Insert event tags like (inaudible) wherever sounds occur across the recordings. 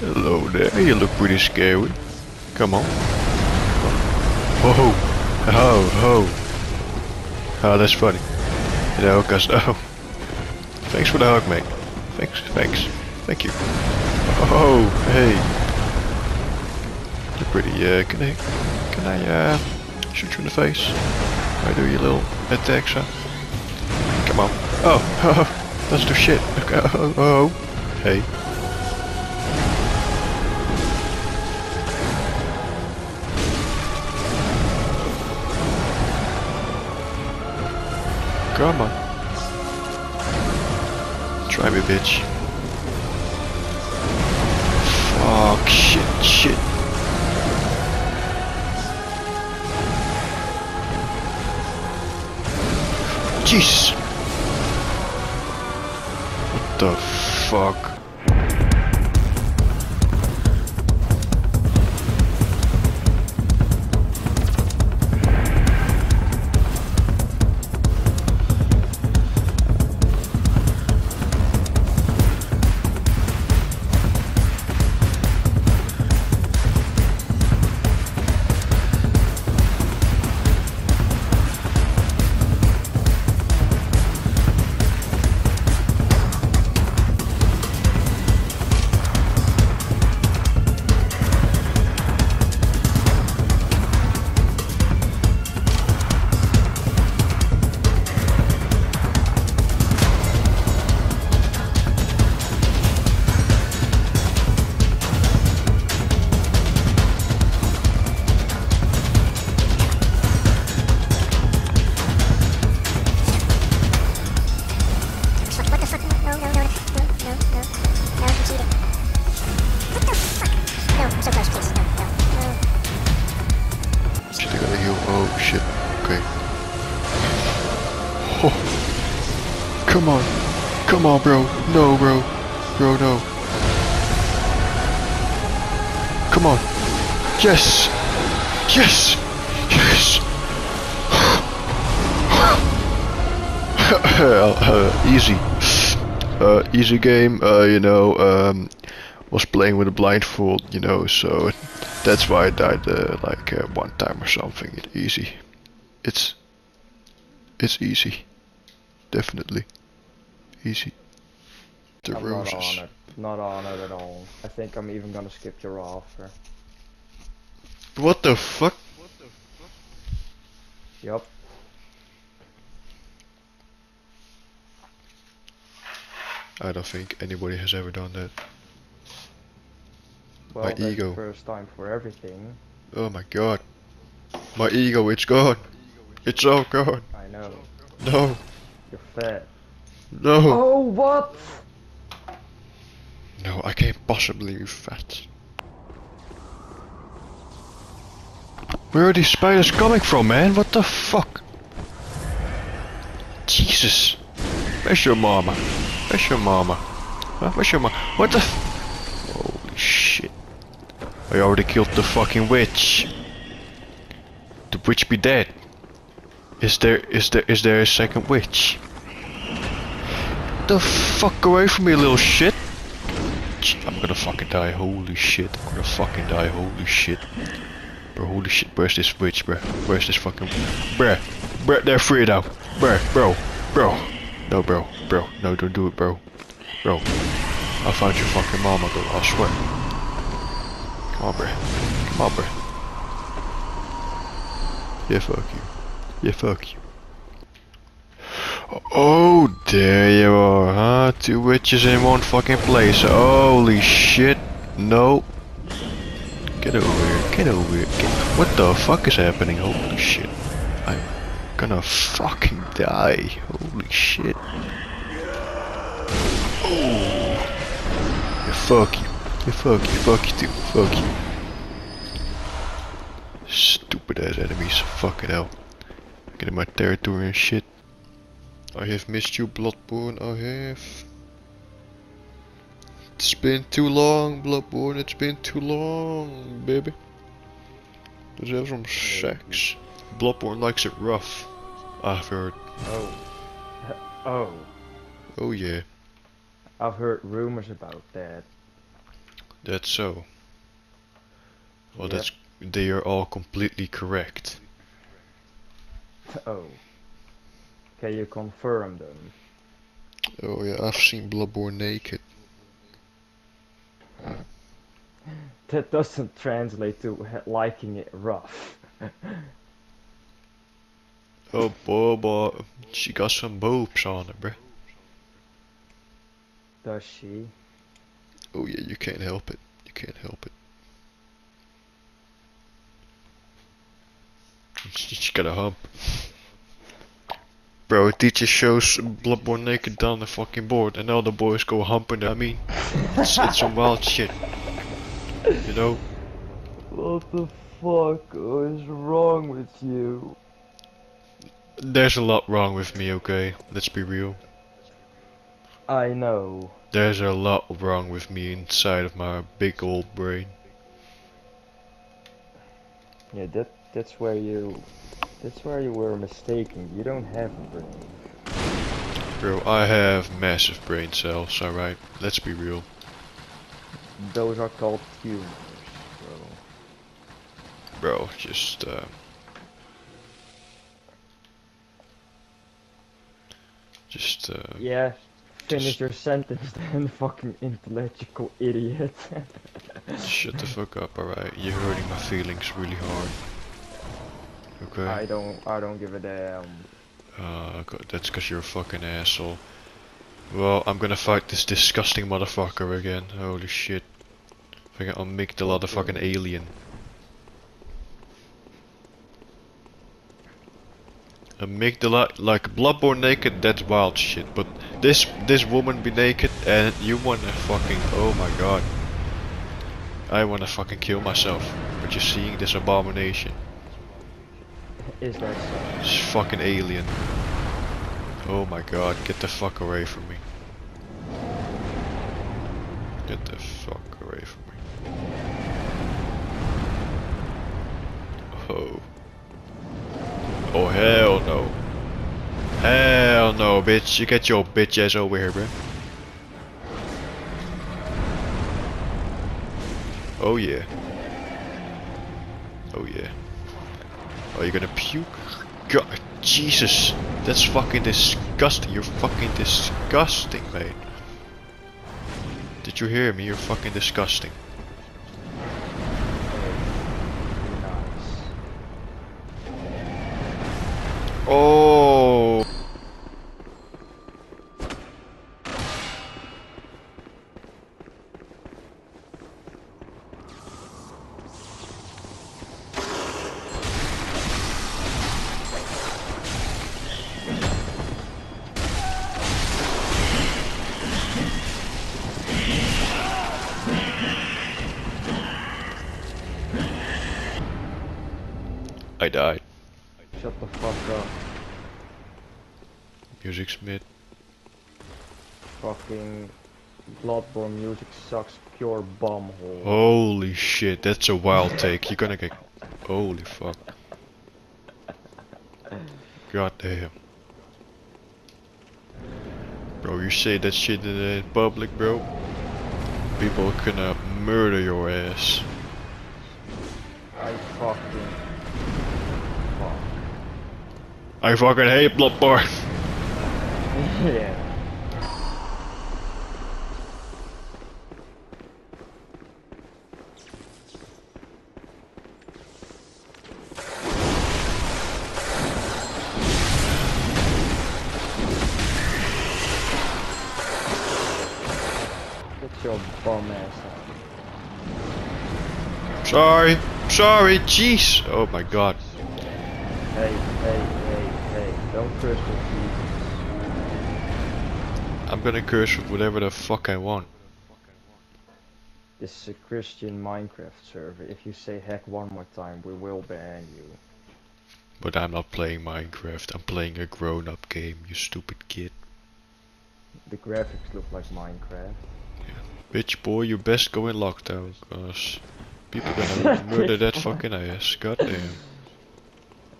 Hello there, you look pretty scary. Come on. Oh, oh, oh. Oh, that's funny. You (laughs) know, oh. Thanks for the hug, mate. Thanks, thanks. Thank you. Oh, hey. You're pretty, uh, can I, can I, uh, shoot you in the face? I do your little attacks, huh? Come on. Oh, oh, that's the shit. Okay, oh, oh, hey. Come on. Try me, bitch. Fuck, shit, shit. Jeez. What the fuck? Shit, I gotta heal. Oh shit. Okay. Oh. Come on. Come on, bro. No, bro. Bro, no. Come on. Yes. (sighs) Yes. Yes. uh, easy. Uh, easy game. Uh, you know, um, was playing with a blindfold, you know, so that's why I died uh, like uh, one time or something. It's easy. It's it's easy. Definitely easy. The I'm not roses. on it. Not on it at all. I think I'm even gonna skip your offer. What the fuck? Yup. I don't think anybody has ever done that. Well, My ego. first time for everything. Oh my god. My ego, it's gone. It's all gone. I know. No, You're fat. no. Oh, what? No, I can't possibly be fat. Where are these spiders coming from, man? What the fuck? Jesus. Where's your mama? Where's your mama? Huh? Where's your mama? What the f- Holy shit. I already killed the fucking witch. The witch be dead. Is there, is there, is there a second witch? The fuck away from me, little shit. I'm gonna fucking die, holy shit. I'm gonna fucking die, holy shit. Bro, holy shit, where's this witch, bro? Where's this fucking... Bruh, bruh, they're free now. Bruh, bro, bro. No, bro, bro, no, don't do it, bro. Bro, I found your fucking mama, bro, I swear. Come on, bruh. Come on, bruh. Yeah, fuck you. Yeah, fuck you. Oh, there you are, huh? Two witches in one fucking place. Holy shit. No. Get over here. Get over here. Get what the fuck is happening? Holy shit. I'm gonna fucking die. Holy shit. Oh. Yeah, fuck you. Fuck you. Fuck you too. Fuck you. Stupid ass enemies. Fucking hell. Get in my territory and shit. I have missed you, Bloodborne, I have. It's been too long, Bloodborne, it's been too long, baby. Let's have some sex. Bloodborne likes it rough, I've heard. Oh. (laughs) Oh. Oh yeah. I've heard rumors about that. That's so. Well, that's they are all completely correct. Oh. Can you confirm them? Oh yeah, I've seen Bloodborne naked. (laughs) That doesn't translate to liking it rough. (laughs) Oh boy, boy, she got some boobs on her, bruh. Does she? Oh yeah, you can't help it. You can't help it. (laughs) She's got a hump. Bro, teacher shows Bloodborne naked down the fucking board, and all the boys go humping. I mean, it's, it's some wild shit. You know? What the fuck is wrong with you? There's a lot wrong with me, okay? Let's be real. I know. There's a lot wrong with me inside of my big old brain. Yeah, that that's where you that's where you were mistaken. You don't have a brain. Bro, I have massive brain cells, alright? Let's be real. Those are called tumors, bro. Bro, just, uh... Just, uh... Yeah. Finish your sentence (laughs) then, fucking intellectual idiot. (laughs) Shut the fuck up, alright? You're hurting my feelings really hard. Okay? I don't I don't give a damn. Uh, that's cause you're a fucking asshole. Well, I'm gonna fight this disgusting motherfucker again. Holy shit. Fucking make the fucking alien. Amygdala, like Bloodborne naked, that's wild shit. But this this woman be naked and you wanna fucking, oh my god. I wanna fucking kill myself. But you're seeing this abomination. Is that so? Fucking alien. Oh my god, get the fuck away from me. Get the fuck away from me. Oh. Oh hell no. Hell no, bitch. You get your bitch ass over here, bro. Oh yeah. Oh yeah. Are you gonna puke? God, Jesus, that's fucking disgusting. You're fucking disgusting, mate. Did you hear me? You're fucking disgusting. I died. Shut the fuck up. Music's mid. Fucking Bloodborne music sucks pure bumhole. Holy shit, that's a wild take. You're gonna get. Holy fuck. God damn. Bro, you say that shit in public, bro. People are gonna murder your ass. I fucking fuck. I fucking hate Bloodborne. yeah. Get your bum ass out. Sorry, sorry, jeez. Oh my god. Hey, hey, hey, hey, don't curse with Jesus. I'm gonna curse with whatever the fuck I want. This is a Christian Minecraft server. If you say heck one more time, we will ban you. But I'm not playing Minecraft. I'm playing a grown-up game, you stupid kid. The graphics look like Minecraft. Yeah. Bitch boy, you best go in lockdown, cause people gonna (laughs) murder that fucking ass. Goddamn.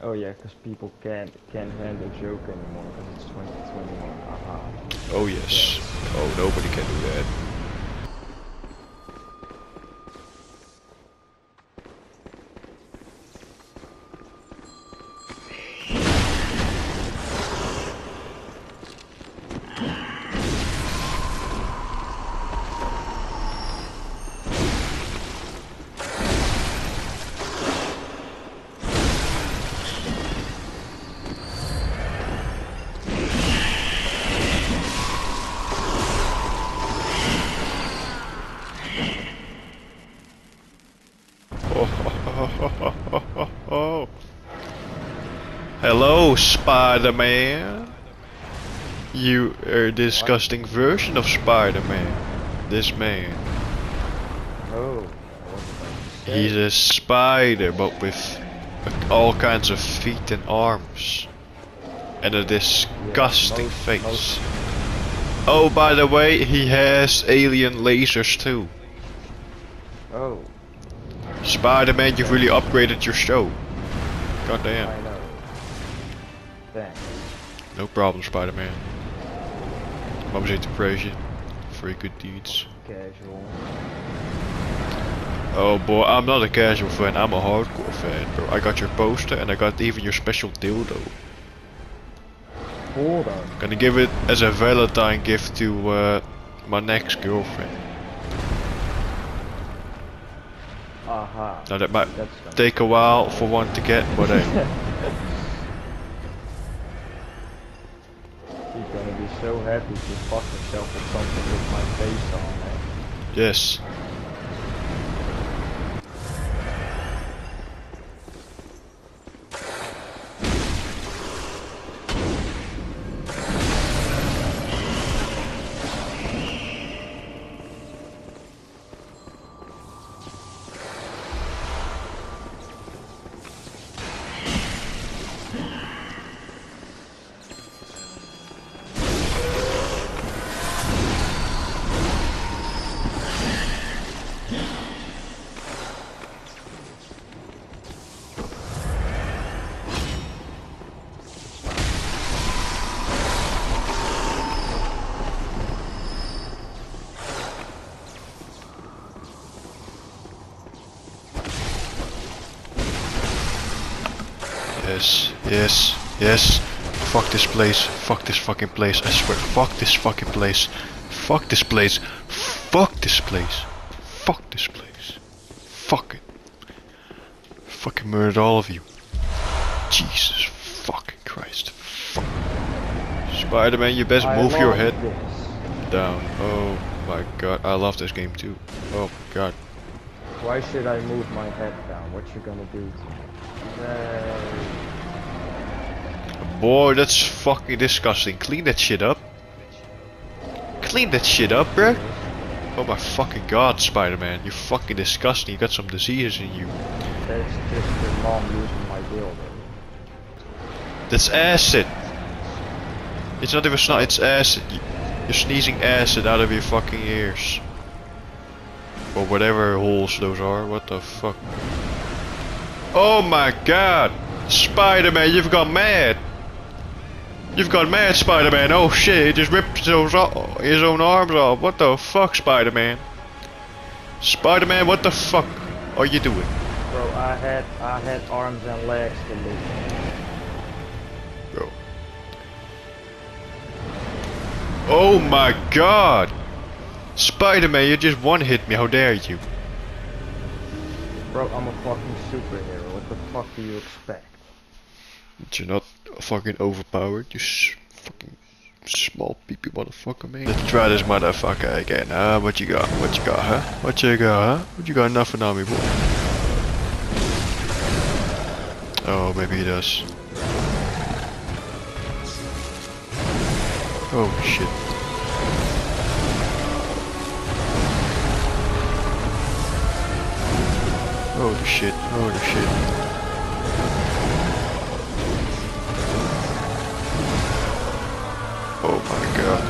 Oh yeah, because people can't can't handle joke anymore because it's 2021. Aha. Oh yes. Oh, nobody can do that. Spider-Man. You are a disgusting version of Spider-Man. This man. Oh. I wasn't about to say. He's a spider, but with all kinds of feet and arms. And a disgusting most- face. most- Oh, by the way, he has alien lasers too. Oh, Spider-Man, you've really upgraded your show. God damn. Thanks. No problem, Spider-Man. I'm here to praise you for your good deeds. Casual. Oh boy, I'm not a casual fan, I'm a hardcore fan, bro. I got your poster and I got even your special dildo. Hold on. Gonna give it as a Valentine gift to uh, my next girlfriend. Aha. Now that might take a while for one to get, but hey. (laughs) happy to fuck herself with something with my face on it. yes. Yes, yes, yes. Fuck this place. Fuck this fucking place. I swear. Fuck this fucking place. Fuck this place. Fuck this place. Fuck this place. Fuck it. Fucking murdered all of you. Jesus fucking Christ. Fuck. Spider-Man, you best I move your head This. down. Oh my god. I love this game too. Oh my god. Why should I move my head down? What you gonna do to me? Yay. Boy, that's fucking disgusting. Clean that shit up. Clean that shit up, bruh. Oh my fucking god, Spider-Man. You're fucking disgusting. You got some diseases in you. That's just your mom using my dildo. That's acid. It's not even snot, it's acid. You- You're sneezing acid out of your fucking ears. Or whatever holes those are. What the fuck? Oh my god! Spider-Man, you've gone mad! You've gone mad, Spider-Man! Oh shit, he just ripped his, own arms off. What the fuck, Spider-Man? Spider-Man, what the fuck are you doing? Bro, I had I had arms and legs to lose. Bro. Oh my god! Spider-Man, you just one-hit me, how dare you? Bro, I'm a fucking superhero. What the fuck do you expect? You're not fucking overpowered, you fucking small peepee motherfucker, man. Let's try this motherfucker again, huh? What you got? What you got, huh? What you got, huh? What you got nothing on me, boy? Oh, maybe he does. Oh, shit. Holy shit, holy shit. Oh my god.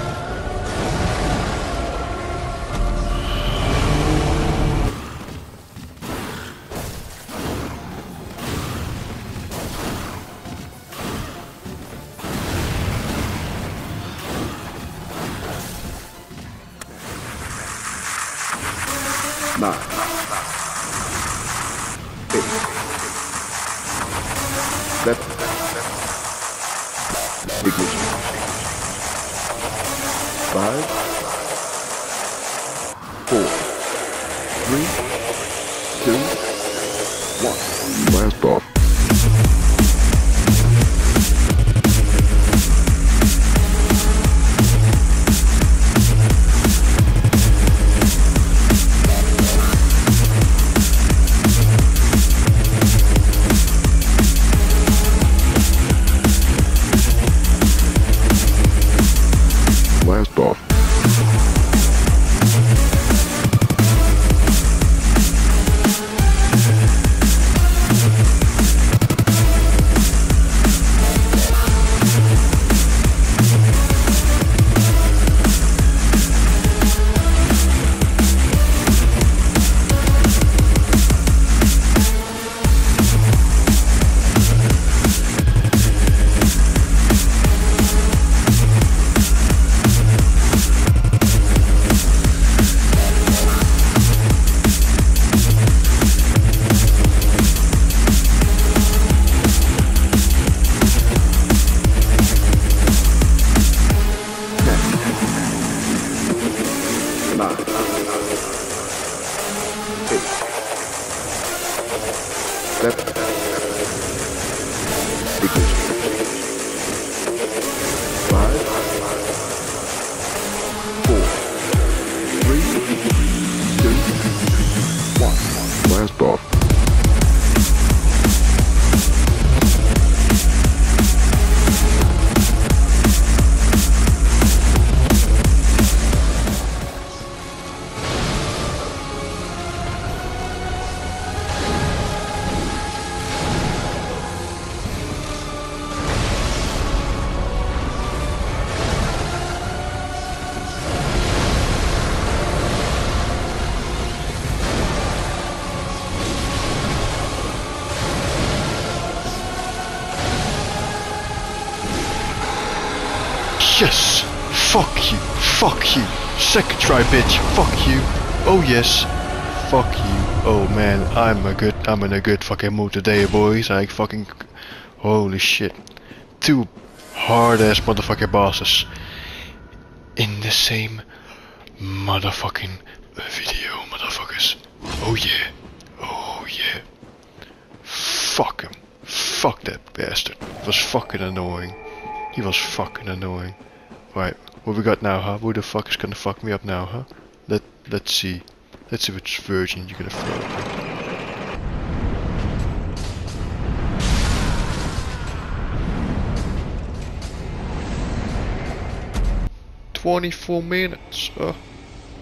Four, three, Yes! Fuck you! Fuck you! Second try, bitch! Fuck you! Oh yes! Fuck you! Oh man, I'm a good, I'm in a good fucking mood today, boys. I fucking, holy shit! Two hard-ass motherfucking bosses in the same motherfucking video, motherfuckers. Oh yeah! Oh yeah! Fuck him! Fuck that bastard! It was fucking annoying. He was fucking annoying. Right, what we got now, huh? Who the fuck is gonna fuck me up now, huh? Let let's see. Let's see which version you're gonna throw. Twenty-four minutes. Uh,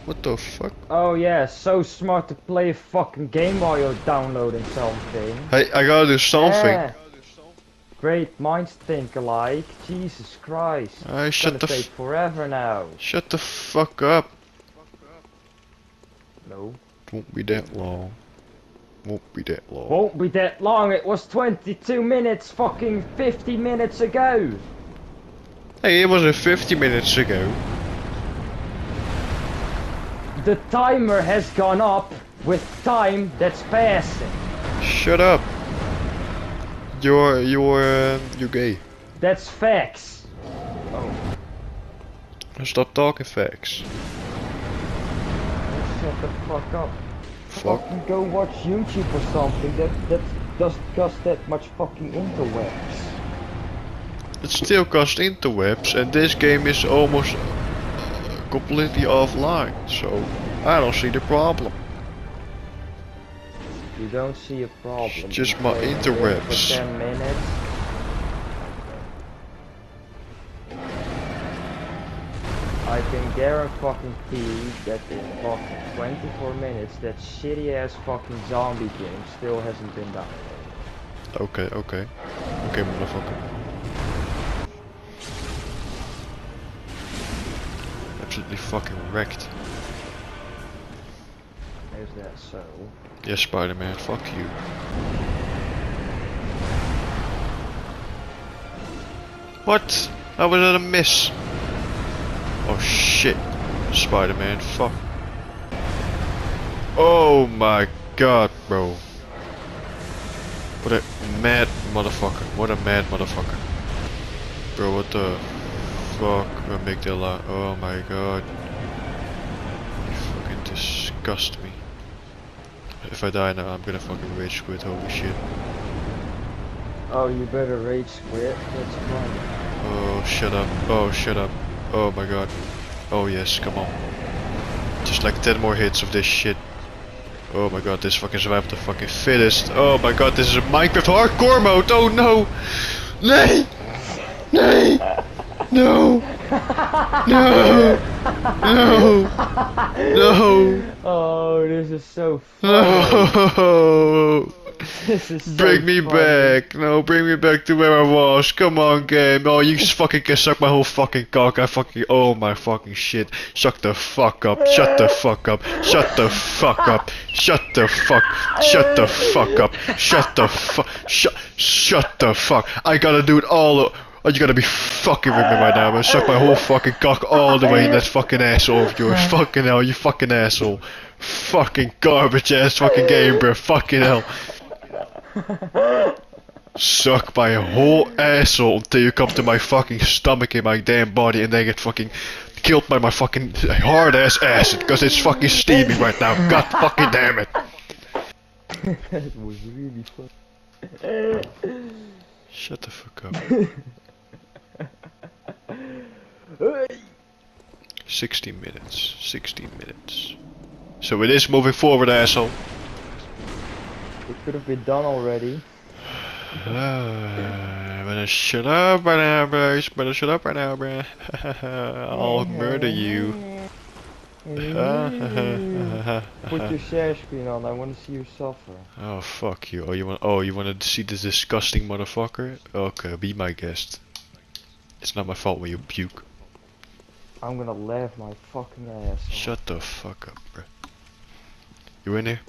what the fuck? Oh yeah, so smart to play a fucking game while you're downloading something. Hey, I gotta do something. Yeah. Great minds think alike. Jesus Christ. I It's shut the take forever now. shut the fuck up. No. Won't be that long. Won't be that long. Won't be that long. It was 22 minutes fucking 50 minutes ago. Hey, it wasn't 50 minutes ago. The timer has gone up with time that's passing. Shut up. You're you're uh, you're gay. That's facts. Oh, Stop talking facts. shut the fuck up. Fuck. Fucking go watch YouTube or something. That that doesn't cost that much fucking interwebs. It still costs interwebs, and this game is almost uh, completely offline. So I don't see the problem. You don't see a problem. Just my interwebs. For 10 minutes. I can guarantee that in fucking 24 minutes that shitty ass fucking zombie game still hasn't been done. Okay, okay, okay, motherfucker. Absolutely fucking wrecked. That so? Yes, Spider-Man. Fuck you. What? How was that a miss? Oh shit. Spider-Man, fuck. Oh my god, bro. What a mad motherfucker. What a mad motherfucker. Bro, what the fuck? Amygdala. Oh my god. You fucking disgust me. If I die now, I'm gonna fucking rage quit. Holy shit. Oh, you better rage quit. That's fine. Oh, shut up. Oh, shut up. Oh my god. Oh yes, come on. Just like 10 more hits of this shit. Oh my god, this fucking survived the fucking fittest. Oh my god, this is a Minecraft hardcore mode. Oh no! Nee! Nee! No! No! No! No! (laughs) Oh, this is so funny. No! (laughs) This is so Bring me funny. back. No, bring me back to where I was. Come on, game. Oh, you fucking can suck my whole fucking cock. I fucking. Oh my fucking shit. Shut the fuck up. Shut the fuck up. Shut the fuck up. Shut the fuck. Shut the fuck up. Shut the fuck. Shut. Shut the fuck. I gotta do it all. o- Oh, you gotta be fucking with me right now, man. Suck my whole fucking cock all the way in that fucking asshole of yours. Fucking hell, you fucking asshole. Fucking garbage ass fucking game, bro. Fucking hell. Suck my whole asshole until you come to my fucking stomach in my damn body and then get fucking killed by my fucking hard ass acid because it's fucking steaming right now. (laughs) God fucking damn it. (laughs) That was really fun. Shut the fuck up. (laughs) 16 minutes. 60 minutes. So it is moving forward, asshole. It could have been done already. Uh, (sighs) better shut up right now. You Better shut up right now, bro. (laughs) I'll murder you. (laughs) Put your share screen on. I want to see you suffer. oh fuck you. Oh you want? Oh you want to see this disgusting motherfucker? Okay, be my guest. It's not my fault when you puke. I'm gonna laugh my fucking ass. off. Shut the fuck up, bro. You in here?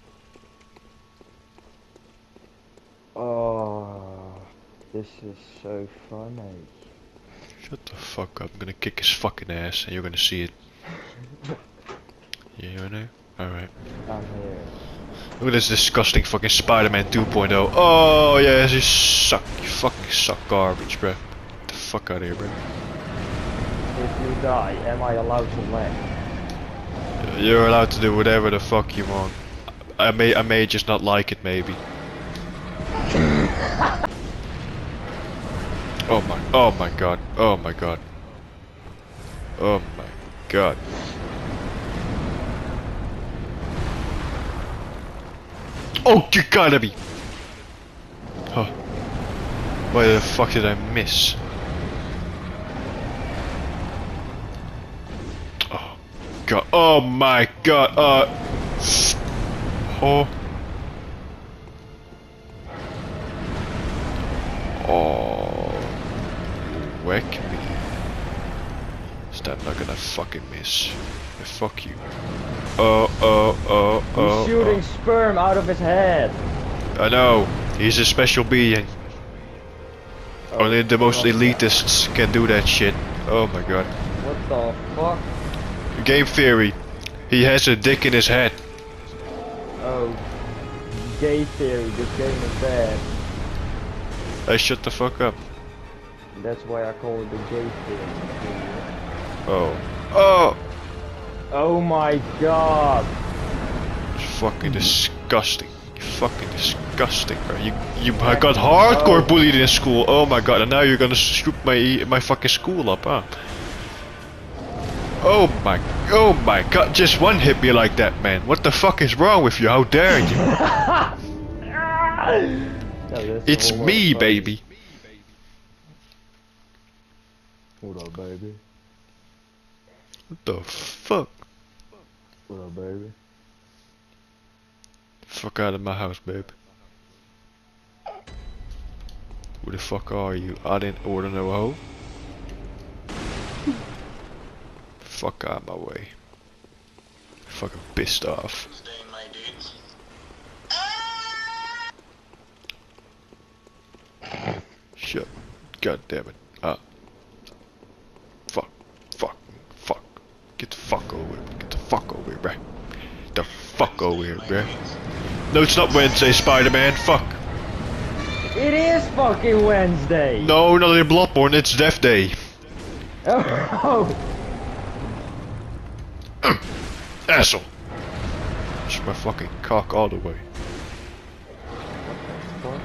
Oh, this is so funny. Shut the fuck up. I'm gonna kick his fucking ass and you're gonna see it. (laughs) Yeah, you in there? Alright. I'm here. Look at this disgusting fucking Spider-Man 2.0. Oh, oh yes, you suck. You fucking suck garbage, bro. Fuck out of here, bro. If you die, am I allowed to land? You're allowed to do whatever the fuck you want. I may I may just not like it maybe. (laughs) Oh my oh my god. Oh my god. Oh my god. Oh you gotta be Huh. Why the fuck did I miss? God. Oh my god. Uh. Oh. Oh. Whack me. That not gonna fucking miss? Fuck you. Oh, oh, oh, oh. He's oh. shooting sperm out of his head. oh. I know. He's a special being. Oh, Only the most elitists can do that shit. Oh my god. What the fuck? Game theory. He has a dick in his head. Oh, gay theory. This game is bad. Hey, shut the fuck up. That's why I call it the gay theory. Oh. Oh! Oh my god. It's fucking disgusting. You fucking disgusting, bro. You you I got hardcore Oh. bullied in school. Oh my god, and now you're gonna shoot my my fucking school up, huh? Oh my, oh my god, just one hit me like that, man. What the fuck is wrong with you? How dare you? (laughs) No, It's me, baby. What up, baby? What the fuck? What up, baby? Fuck out of my house, babe. Who the fuck are you? I didn't order no hoe. Fuck out my way. Fucking pissed off. Shut. God damn it. Ah. Fuck. Fuck. Fuck. Get the fuck over here. Get the fuck over here, bruh. The fuck over here, bruh. No, it's not Wednesday, Spider-Man. Fuck. It is fucking Wednesday! No, not in Bloodborne. It's Death Day. (laughs) Oh! (clears throat) Asshole. It's my fucking cock all the way. What?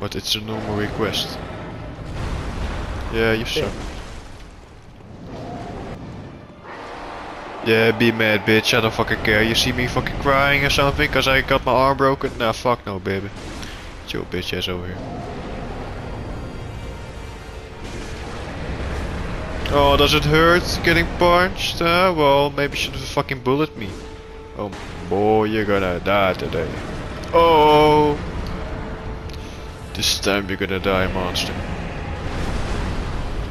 But it's a normal request. Yeah, you suck. Yeah, be mad, bitch. I don't fucking care. You see me fucking crying or something because I got my arm broken? Nah, fuck no, baby. It's your bitch ass over here. Oh, does it hurt getting punched? Uh, well, maybe you should have fucking bullet me. Oh, boy, you're gonna die today. Oh! This time you're gonna die, monster.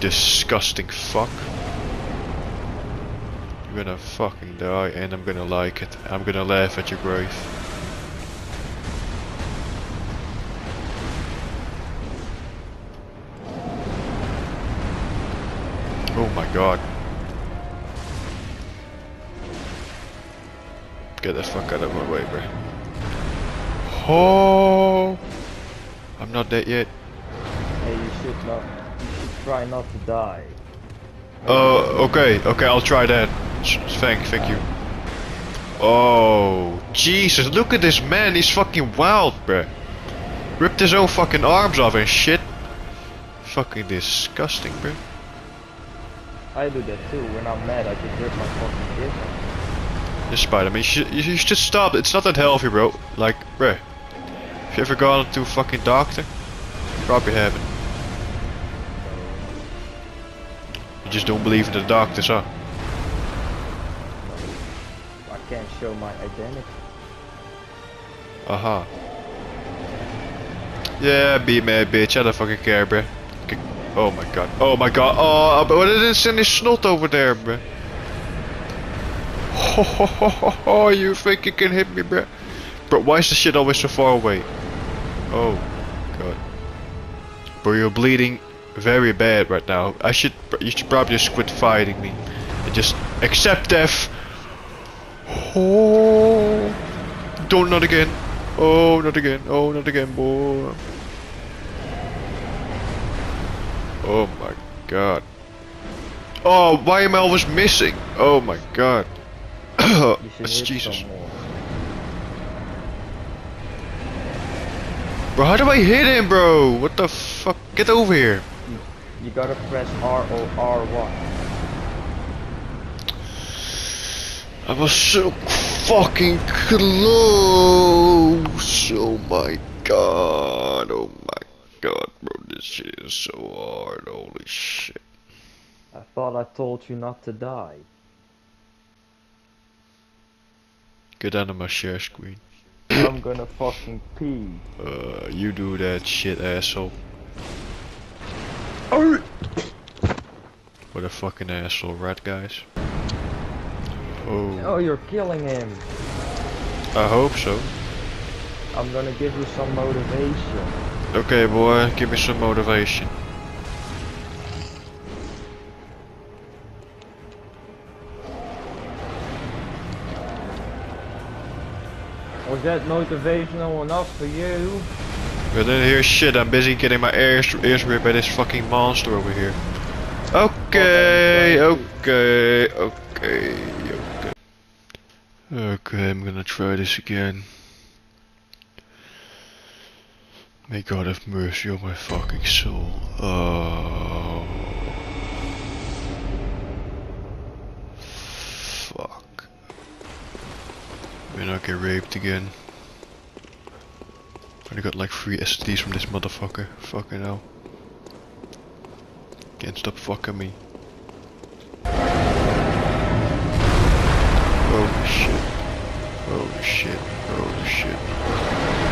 Disgusting fuck. You're gonna fucking die and I'm gonna like it. I'm gonna laugh at your grave. God. Get the fuck out of my way, bro. Oh! I'm not dead yet. Hey, you should not. You should try not to die. Uh, okay, okay, I'll try that. Thank, thank you. Oh, Jesus, look at this man, he's fucking wild, bruh. Ripped his own fucking arms off and shit. Fucking disgusting, bro. I do that too. When I'm mad, I just rip my fucking dick off. Yeah, Spider-Man, you should, you should stop. It's not that healthy, bro. Like, bro. Have you ever gone to a fucking doctor? Probably haven't. You just don't believe in the doctors, huh? I can't show my identity. Aha. Yeah, be mad, bitch. I don't fucking care, bruh. Oh my god. Oh my god. Oh, uh, but what is in his snot over there, bruh? (laughs) Ho ho ho ho ho, you think you can hit me, bruh? Bro, why is the shit always so far away? Oh, god. Bro, you're bleeding very bad right now. I should, you should probably just quit fighting me. And just accept death. Oh. Don't, not again. Oh, not again. Oh, not again, boy. Oh my god. Oh, why am I always missing? Oh my god. (coughs) (coughs) You That's Jesus. Bro, how do I hit him, bro? What the fuck? Get over here. You gotta press R O R one. I was so fucking close. Oh my god. Oh my god, bro. This shit is so hard. Holy shit. I thought I told you not to die. Get out of my share screen. I'm gonna fucking pee. Uh, you do that shit, asshole. Oh! What a fucking asshole, right, guys? Oh, Oh, you're killing him. I hope so. I'm gonna give you some motivation. Okay, boy, give me some motivation. Was that motivational enough for you? But then here's shit, I'm busy getting my ears, ears ripped by this fucking monster over here. Okay, okay, okay, okay. Okay, I'm gonna try this again. May God have mercy on my fucking soul. Oh. Fuck. May not get raped again. Already got like three STDs from this motherfucker. Fucking hell. Can't stop fucking me. Oh shit. Oh shit. Oh shit.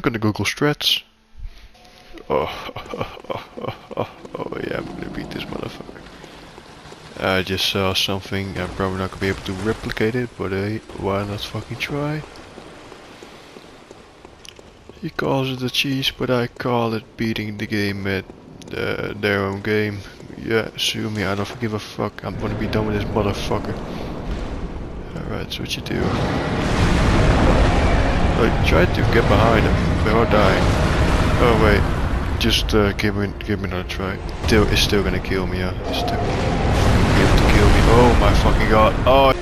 I'm gonna Google strats. (laughs) Oh, oh, yeah, I'm gonna beat this motherfucker. I just saw something, I'm probably not gonna be able to replicate it, but hey, why not fucking try? He calls it a cheese, but I call it beating the game at uh, their own game. Yeah, sue me, I don't give a fuck. I'm gonna be done with this motherfucker. Alright, so what you do? Like, tried to get behind him before dying. Oh wait, just uh, give me give me another try. Still, it's still gonna kill me. Yeah, it's still to kill me. Oh my fucking god! Oh.